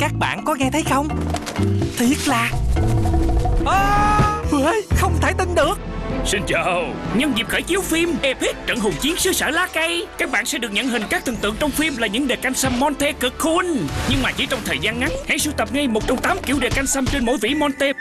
Các bạn có nghe thấy không? Thiệt là. À, Không thể tin được. Xin chào, nhân dịp khởi chiếu phim Epic Trận hùng chiến xứ sở lá cây. Các bạn sẽ được nhận hình các thần tượng trong phim là những đề canh xăm Monte cực cool Nhưng mà chỉ trong thời gian ngắn Hãy sưu tập ngay một trong tám kiểu đề canh xăm trên mỗi vỉ Monte.